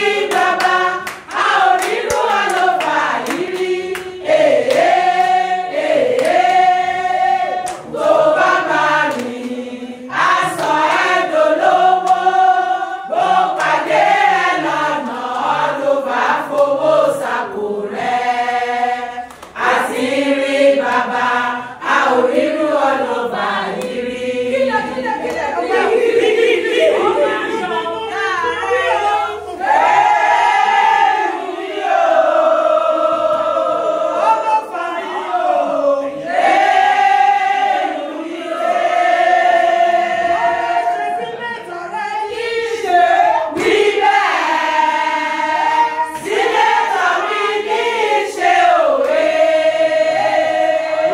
He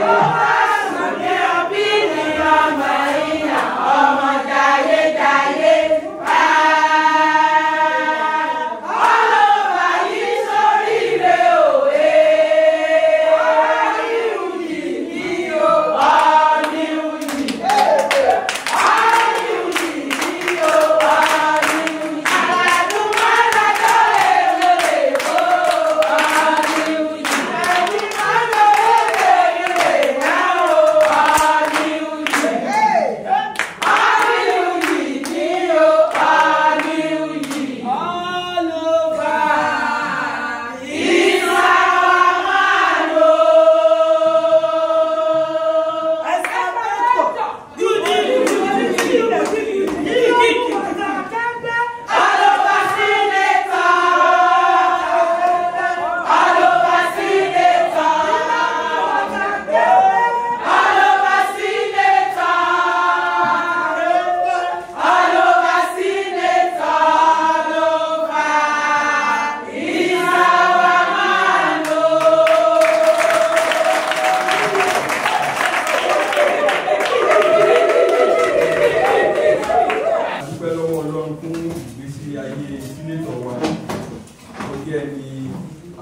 Yeah.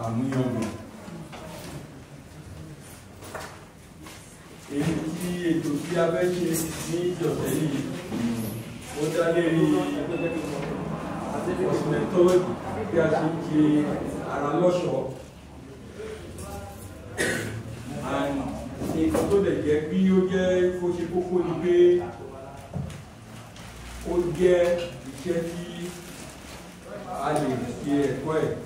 Àmúyangàn. Èyí tí ètò tí a fẹ́ ṣe ní ìjọsẹ̀ yìí ó dá lérí ọ̀sìnẹ̀tọ́ọ̀dì bí a ṣe ń ṣe ara lọ́ṣọ̀ọ́. Nǹkan tó dẹ̀ jẹ́ bí ó jẹ́ kó ṣe kókó ni pé ó jẹ́ iṣẹ́ tí Ali, que é, qual é?